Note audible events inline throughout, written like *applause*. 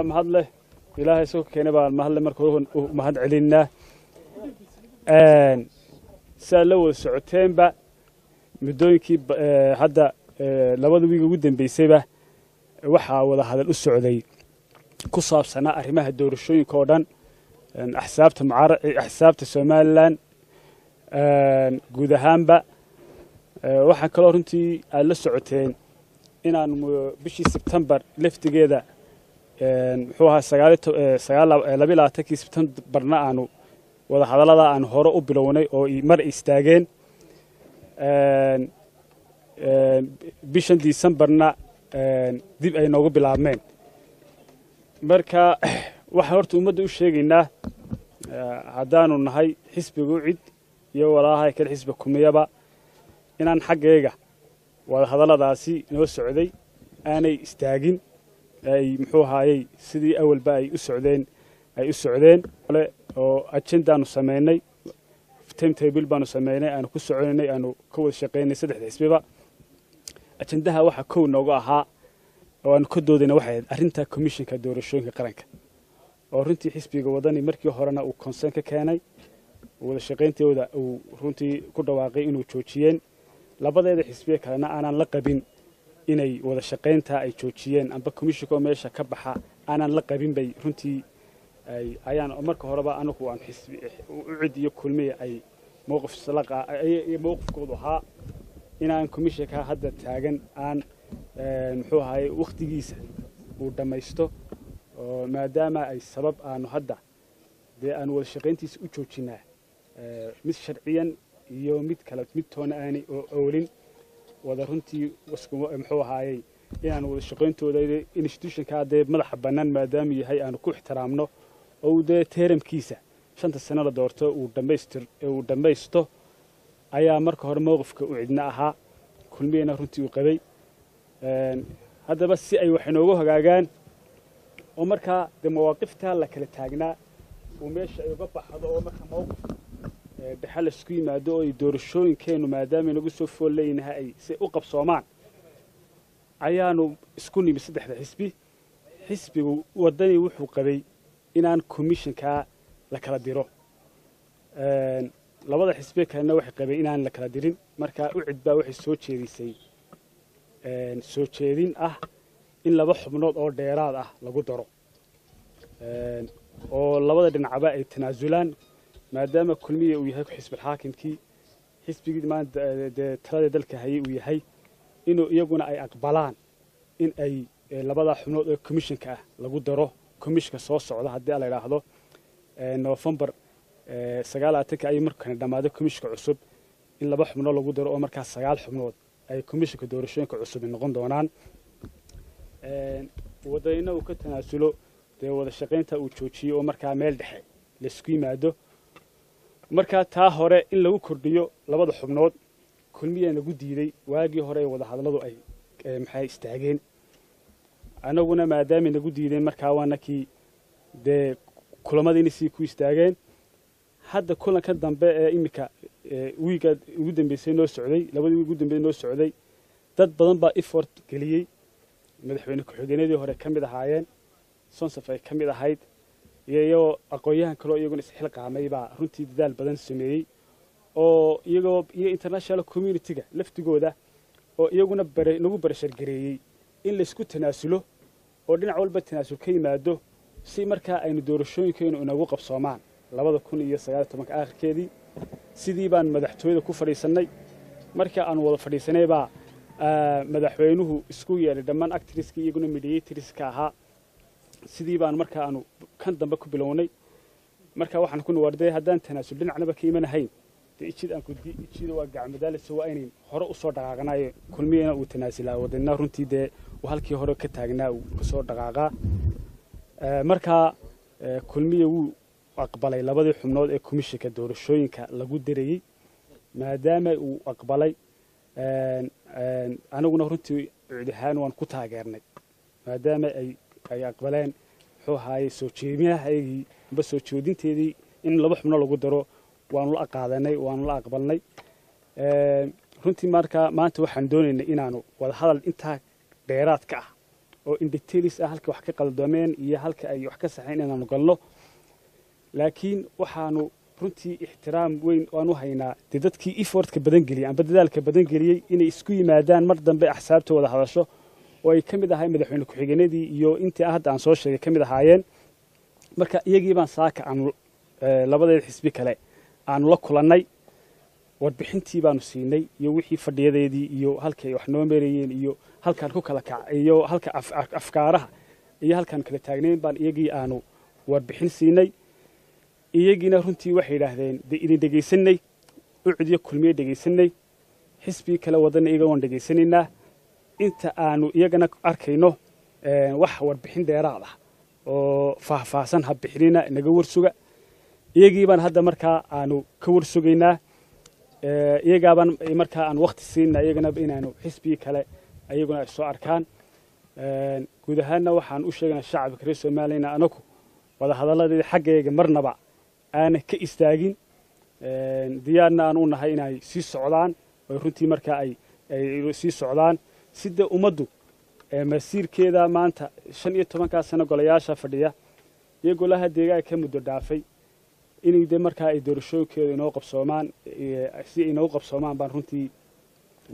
mahad leh ilaahay soo keenay baan mahad leh marka u mahad celinaa siaad la wada socoteenba muddooyinkii hadda labada wiig ugu dambeysayba waxaa wada hadal u socday ku saabsanaa arrimaha doorashooyinka oo dhan. Axsaabta mucaara axsaabta somalilan guud ahaanba waxaa kaloo runtii aad la socoteen inaan bishii sebtembar laftigeeda muxuu ahaa sagaalabiy labaatankii sebtembarna aanu wada hadallada aanu hore u bilownay oo mar istaageen. Bishan disembarna dib ay noogu bilaabmeen. Marka *clears throat* waxaan horta ummadda u sheegaynaa haddaanu nahay xisbiga ucid iyo walaahay kale xisbi kumiyaba inaan xaggayga wada hadalladaasi noo socday aanay istaagin ay muxuu ahaayey sidii awalba ay u socdeen ay u socdeen ole oo ajendaanu samaynay timetable baanu samaynay aanu ku soconaynay aanu ka wada shaqaynay saddexda xisbiba. Ajendaha waxaa kow nooga ahaa oo aanu ka doodayna waxay ahayd arrinta commissionka doorashooyinka qaranka oo runtii xisbiga wadani markii horena uu consern ka keenay wada shaqayntooda uu runtii ku dhawaaqay inuu joojiyeen. Labadeeda xisbiye kalena aanaan la qabin inay wada shaqayntaa ay joojiyeen amba commissionka oo meesha ka baxa aanaan la qabin bay runtii ayaan marka horeba anagu aan xisbi ucid iyo kulmiya ay mowqif mowqifkoodu ahaa inaan commissionka hadda taagan aan muxuu ahaye wakhtigiisa uu dhammaysto maadaama ay sabab aanu hadda dee aanu wada shaqayntiisa u joojinaa mid sharciyan iyo mid kale mid toona aanay oolin wada runtii muxuu ahaayey inaanu wada shaqayntooda institutionka dee madaxa bannaan maadaama yahay aanu ku ixtiraamno oo dee teeramkiisa shanta sano la doorto uu dhammaysto ayaa marka hore mowqifka u cidna ahaa kulmiyana runtii uu qabay. Haddaba si ay wax inoogu hagaagaan oo markaa dee mawaaqiftaa la kala taagnaa uu meesha ay uga baxdo oo marka mowqif dhexe la isku yimaado oo ay doorashooyinkeennu maadaama inagu soo fool leeynaha ay si u qabsoomaan. Ayaanu isku nimi saddexda xisbi. Xisbigu waddanii wuxuu qabay inaan commissionkaa la kala diro. Labada xisbiye kalena waxay qabeen inaan la kala dirin. Marka ucid baa waxay soo jeedisay. Soo jeedin ah in laba xubnood oo dheeraad ah lagu daro. Oo labada dhinacba ay tanaasulaan maadaama kulmiya uu yahay xisbilxaakimkii xisbigii maanta dee talada dalka hayay uu yahay inuu iyaguna ay aqbalaan in ay labadaa xubnood oo commissionka ah lagu daro. Commissionka soo socda haddii la idhaahdo novembar sagaalaatanka ayay markana dhammaaday commissionka cusub. In laba xubnood lagu daro oo markaas sagaal xubnood ay commissionka doorashooyinka cusub noqon doonaan. Wadayna uu ka tanaasulo dee wada uu joojiyey oo markaa meel dhexe la isku yimaado markaa taa hore in lagu kordhiyo labada xubnood kulmiyaa nagu diiday waagii hore ee wada hadalladu ay maxay istaageen. Annaguna maadaamay nagu diideen markaa waana kii dee kulamadiina sii ku istaageen. Hadda kulanka dambe ee iminka wiiga ugu dambeysay noo socday labadii wiig ugu dambeysay noo socday dad badan baa effort geliyey. Madaxweyne ku-xigeenadii hore ka mid ahaayeen sonsaf ay ka mid ahayd iyo aqoon-yahan kaloo iyaguna isxilqaamay baa runtii dadaal badan sameeyey oo iyagoo iyo international community-ga laftigooda oo iyaguna nagu barashargareeyey in laysku tanaasulo oo dhinac walba tanaasul ka yimaado si markaa aynu doorashooyinkeennu inagu qabsoomaan. Labada kun iyo sagaal tobanka aakhirkeedii sidii baan madaxtooyada ku fadhiisannay. Markii aanu wada fadhiisanay baa madaxweynuhu isku yeelay dhammaan actriska iyaguna mediatorska ahaa sidii baan markaa aanu kan dambe ku bilownay. Marka waxaan ku nuwarday haddaan tanaasul dhinacnaba ka imanahayn dee ijid aan kudi ijida waa gacmadaalisa waa inayn hore u soo dhaqaaqnaayo. Kulmiyana uu tanaasulaa wadana runtii dee uu halkii hore ka taagnaa uu ka soo dhaqaaqaa. Markaa kulmiya wuu aqbalay labadii xubnood ee komishinka doorashooyinka lagu dirayey maadaama uu aqbalay aniguna runtii cudhahaan waan ku taageernay maadaama ay ay aqbaleen. Muxuu ahaayey soo jeedinahaygii amba soo jeedinteedii in laba xubno lagu daro. Waanu la qaadanay waanu la aqbalnay. Runtii markaa maanta waxaan doonaynay inaanu wada hadal intaa dheeraad ah oo indetails ah halka wax ka qaldoomeen iyo halka ay wax ka saxeen inaanu galno. Laakiin waxaanu runtii ixtiraam weyn waanu haynaa. Dee dadkii efortka badan geliyey amba dadaalka badan geliyey inay isku yimaadaan mar dambe axsaabta wada oo ay ka mid ahay madaxweyne ku-xigeenadii iyo intii hadda aan soo sheegay ka mid ahaayeen. Marka iyagii baan saaka aanu labadeeda xisbi kale aanu la kulannay warbixintii baanu siinay iyo wixii fadhiyadeedii iyo halkay wax noo meerayeen iyo halkaan ku kala kac iyo halka afkaaraha iyo halkaan kala taagnayn baan iyagii aanu warbixin siinay. Iyagiina runtii waxay yidhaahdeen dee idin dhegaysanay ucdiyo kulmiye dhegaysanay xisbii kale wadana iyaga waan dhegaysanaynaa inta aanu iyagana arkayno wax warbixin dheeraad ah oo faahfaahsan ha bixinina naga warsuga. Iyagii baan hadda markaa aanu ka warsugaynaa iyagaabaan markaa aan wakti siinna iyagana inaanu xisbigii kale iyaguna ay soo arkaan. Guud ahaanna waxaan u sheegaynaa shacabka reer soomaaliyana anagu wadahadalladeeda xaggayga marnaba aana ka istaagin. Diyaarna aan u nahay inay sii socdaan oo runtii markaa ay sii socdaan sida ummaddu masiirkeeda maanta shan iyo tobankaa sano golayaasha fadhiya iyo golaha deegaanka ka muddo dhaafay inay de markaa ay doorashooyinkeeda inoo qabsoomaan si inoogu qabsoomaan baan runtii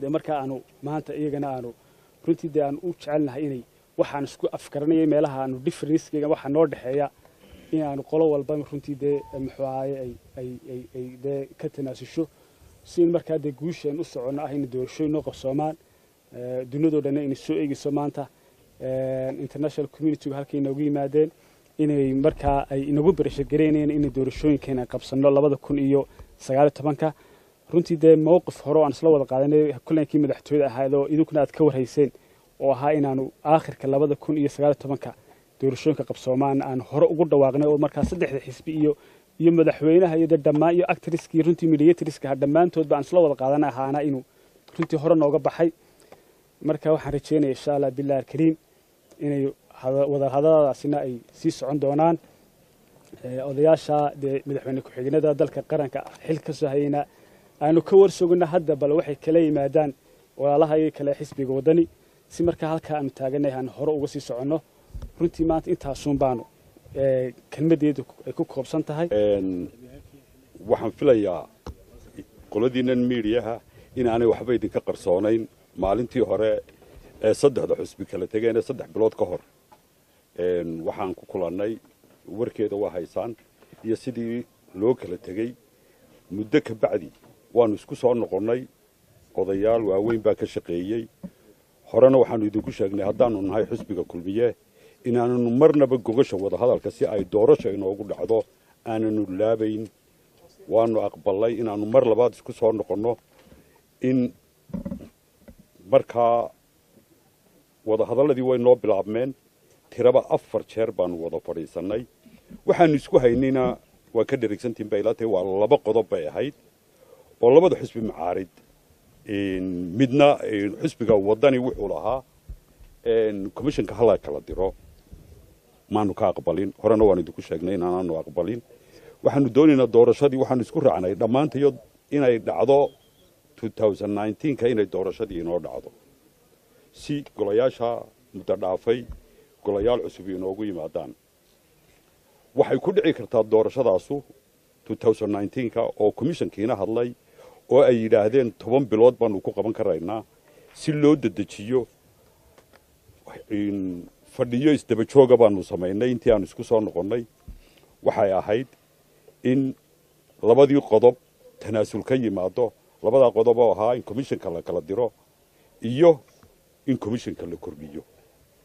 de markaa aanu maanta iyagana aanu runtii dee aanu u jecelnahay inay waxaan isku afgaranayay meelaha aanu differencega waxaa noo dhexeeya in aanu qolo walba runtii dee muxuu ahaye ay dee ka tanaasusho si in markaa dee guusheen u soconno ah inay doorashooyin noo qabsoomaan duniyadoo dhanna inay soo eegeyso maanta international communitygu halkay inoogu yimaadeen inay markaa ay inagu bereshagareynayeen inay doorashooyinkeena qabsanno labada kun iyo sagaaliyo tobanka. Runtii dee mowqif hore aan isla wada qaadanay kulankii madaxtooyada ahaadoo idinkuna aad ka warhayseen oo ahaa inaanu aakhirka labada kun iyo sagaaliyo tobanka doorashooyinka qabsoomaan aan hore ugu dhawaaqnay oo markaa saddexda xisbi iyo iyo madaxweynaha iyo dee iyo actriskii runtii mediatriska dhammaantoodba aan isla wada qaadana ahaana inuu runtii hore nooga baxay marka waxaan rajeynaya insha allah billahi alkariim inay wadahadaladaasina ay sii socon doonaan. Odayaasha dee madaxweyne ku-xigeenada dalka qaranka xil ka soo aanu ka warsogina hadda bal waxay kala yimaadaan walaalahayay kale xisbiga waddani. Si markaa halkaa aanu taaganay aan hore uga sii soconno runtii maanta intaasuun baanu kelmadeedu ay ku koobsan tahay. Waxaan filayaa qoladiinan miidiyaha inaanay waxba idinka qarsoonayn maalintii hore ee saddexda xusbi kala tegeenee saddex bilood ka hor. Waxaan ku kulannay warkeeda waa haysaan iyo sidii loo kala tegey. Muddo ka bacdi waannu isku soo noqonnay odayaal waaweyn baa ka shaqeeyey. Horena waxaannu idinku sheegnay haddaannu nahay xusbiga kulmiye inaananu marnaba gogasha wadahadalka si ay doorasha inoogu dhacdo aananu laabayn. Waannu aqballay inaannu mar labaad isku soo noqonno in markaa wadahadalladii way noo bilaabmeen tiraba afar jeer baannu wada fadhiisannay. Waxaannu isku haynayna waa ka dherigsantiin bay ila tahay waa laba qodob bay ahayd oo labada xusbi macaarid. Midna xusbiga waddani wuxuu lahaa commissionka hala kala diro. Maanu ka aqbalin horena waan idinku sheegnay inaanaanu aqbalin. Waxaanu doonaynaa doorashadii waxaanu isku raacnay dhammaantayo inay dhacdo ka inay doorashadii inoo dhacdo. Si golayaasha muddo dhaafay golayaal cusub inoogu yimaadaan. Waxay ku dhici kartaa doorashadaasu ka oo commissionkiina hadlay oo ay yidhaahdeen toban bilood baanu ku qaban karaynaa si loo dedejiyo fadhiyo isdaba jooga baanu samaynay. Intii aanu isku soo noqonnay waxay ahayd in labadii qodob tanaasul ka yimaado labadaa qodob oo ahaa in commissionka la kala diro iyo in commissionka la kordhiyo.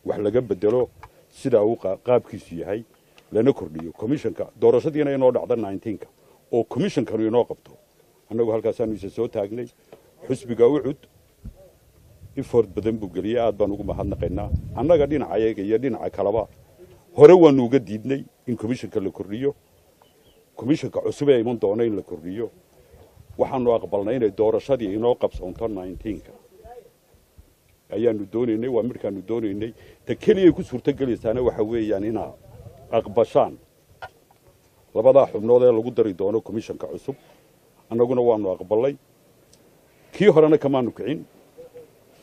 Wax laga bedelo sidaa uu qaabkiisu yahay lana kordhiyo. Commissionka doorashadiina inoo dhacda ka oo commissionkanu inoo qabto. Annagu halkaasaanu isa soo taagnay xusbiga ucud ifoord badan buu geliyey aad baan ugu mahadnaqaynaa. Annaga dhinaca ayaga iyo dhinaca kaleba hore waanu uga diidnay in commissionka la kordhiyo. Commissionka cusub ee iman doona in la kordhiyo waxaanu aqbalnay inay doorashadii inoo qabsoonto ka. Ayaanu doonaynay waa midhkaanu doonaynay. Ta keliyay ku suurtogelaysaana waxa weeyaan inaa aqbashaan labadaa xubnood ee lagu dari doono commissionka cusub. Annaguna waanu aqballay kii horena kamaanu kicin.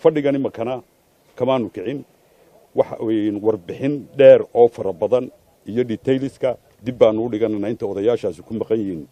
Fadhigan imakana kamaanu kicin. Warbixin dheer oo fara badan iyo detailska dib baanu u dhiganana inta odayaashaasi ku maqan yihiin